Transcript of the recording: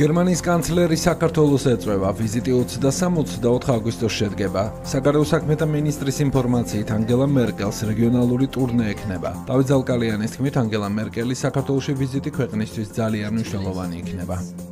გერმანიის კანცლერი საქართველოს ეწევა ვიზიტი 23-24 აგვისტოს შედგება. საგარეო საქმეთა მინისტრის ინფორმაციით, ანგელა მერკელს რეგიონალური ტურნე ექნება. დავით ზალკალიანის თქმით, ანგელა მერკელი საქართველოს ვიზიტი ქვეყნისთვის ძალიან მნიშვნელოვანი იქნება.